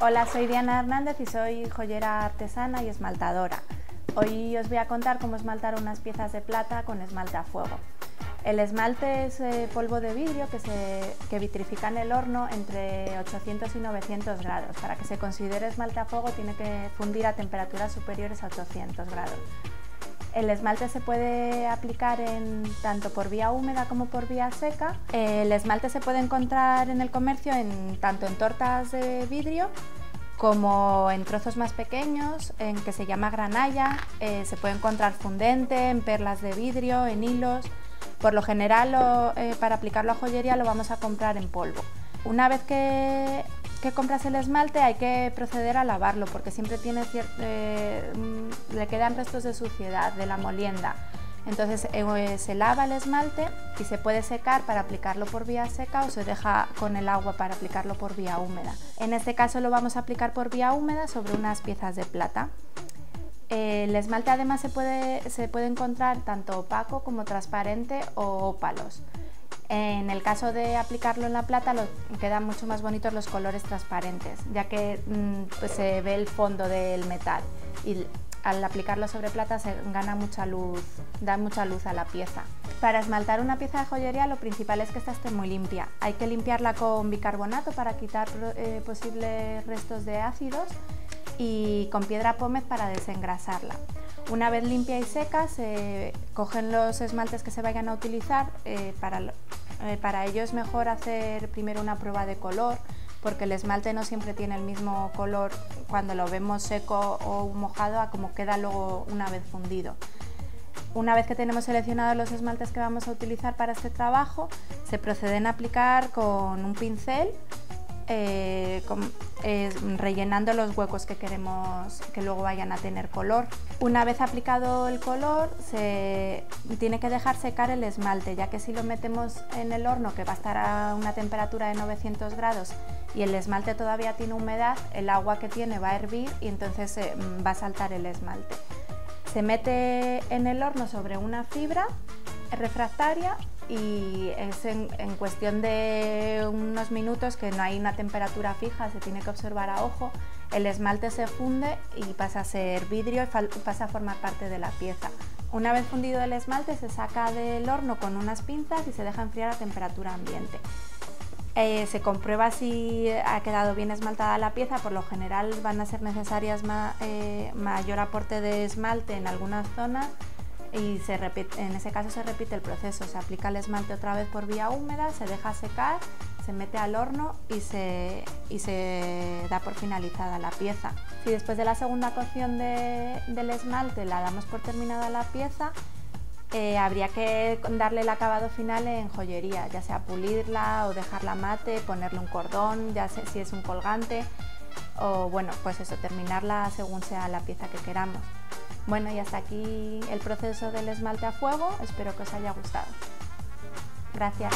Hola, soy Diana Hernández y soy joyera artesana y esmaltadora. Hoy os voy a contar cómo esmaltar unas piezas de plata con esmalte a fuego. El esmalte es eh, polvo de vidrio que, se, que vitrifica en el horno entre 800 y 900 grados. Para que se considere esmalte a fuego tiene que fundir a temperaturas superiores a 800 grados. El esmalte se puede aplicar en, tanto por vía húmeda como por vía seca. El esmalte se puede encontrar en el comercio en, tanto en tortas de vidrio como en trozos más pequeños, en que se llama granalla. Eh, se puede encontrar fundente, en perlas de vidrio, en hilos. Por lo general, eh, para aplicarlo a joyería lo vamos a comprar en polvo. Una vez que que compras el esmalte hay que proceder a lavarlo porque siempre tiene eh, le quedan restos de suciedad, de la molienda. Entonces eh, se lava el esmalte y se puede secar para aplicarlo por vía seca o se deja con el agua para aplicarlo por vía húmeda. En este caso lo vamos a aplicar por vía húmeda sobre unas piezas de plata. El esmalte además se puede, se puede encontrar tanto opaco como transparente o ópalos. En el caso de aplicarlo en la plata quedan mucho más bonitos los colores transparentes, ya que mm, pues, se ve el fondo del metal y al aplicarlo sobre plata se gana mucha luz, da mucha luz a la pieza. Para esmaltar una pieza de joyería lo principal es que esta esté muy limpia. Hay que limpiarla con bicarbonato para quitar eh, posibles restos de ácidos y con piedra pómez para desengrasarla. Una vez limpia y seca se cogen los esmaltes que se vayan a utilizar eh, para eh, para ello es mejor hacer primero una prueba de color porque el esmalte no siempre tiene el mismo color cuando lo vemos seco o mojado a como queda luego una vez fundido. Una vez que tenemos seleccionados los esmaltes que vamos a utilizar para este trabajo, se proceden a aplicar con un pincel eh, rellenando los huecos que queremos que luego vayan a tener color. Una vez aplicado el color, se tiene que dejar secar el esmalte, ya que si lo metemos en el horno, que va a estar a una temperatura de 900 grados, y el esmalte todavía tiene humedad, el agua que tiene va a hervir y entonces eh, va a saltar el esmalte. Se mete en el horno sobre una fibra refractaria y es en, cuestión de unos minutos que no hay una temperatura fija, se tiene que observar a ojo, el esmalte se funde y pasa a ser vidrio y pasa a formar parte de la pieza. Una vez fundido el esmalte se saca del horno con unas pinzas y se deja enfriar a temperatura ambiente. Eh, se comprueba si ha quedado bien esmaltada la pieza, por lo general van a ser necesarias eh, mayor aporte de esmalte en algunas zonas y se repite, en ese caso se repite el proceso, se aplica el esmalte otra vez por vía húmeda, se deja secar, se mete al horno y se, y se da por finalizada la pieza. Si después de la segunda cocción del esmalte la damos por terminada la pieza, eh, habría que darle el acabado final en joyería, ya sea pulirla o dejarla mate, ponerle un cordón, ya sé si es un colgante, o bueno, pues eso, terminarla según sea la pieza que queramos. Bueno, y hasta aquí el proceso del esmalte a fuego. Espero que os haya gustado. Gracias.